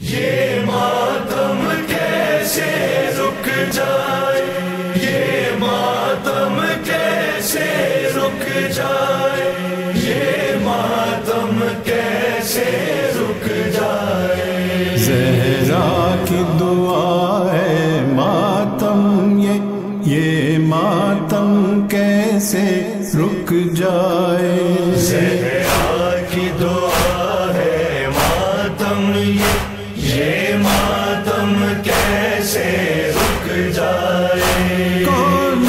ये मातम कैसे रुक जाए? ये मातम कैसे रुक जाए? ये मातम कैसे रुक जाए? जहरा की दुआ है मातम ये ये मातम कैसे रुक जाए? जहरा की दुआ है मातम ये ये मातम कैसे रुक जाए? कौन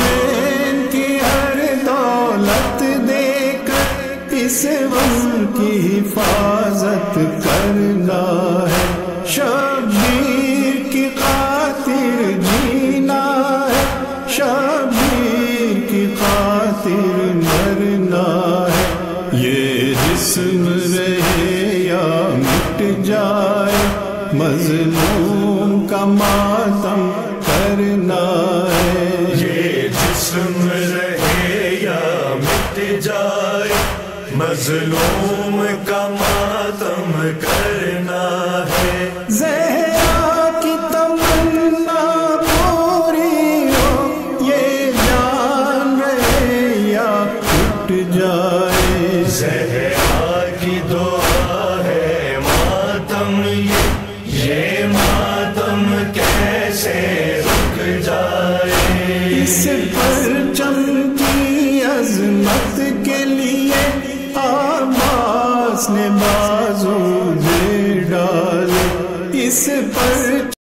की हर दौलत देकर इस गम की हिफाजत करना है। शबीर की खातिर जीना है शबीर की खातिर मरना है। ये जिस्म रहे या मिट जाए मजलूम का मातम करना है। ये जिस्म रहे या मिट जाए मजलूम का मातम करना है। जहरा की तमन्ना पूरी हो ये जान रहे या टूट जाए। जहरा जाए। इस पर की अजमत के लिए आबास ने बाजू दे डाले। इस पर